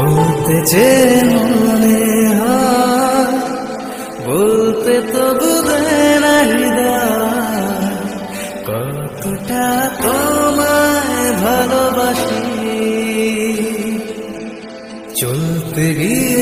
বলতে যে মনে হয় বলতে তো বুঝে না কতটা তোমায় ভালোবাসি। চলতে গিয়ে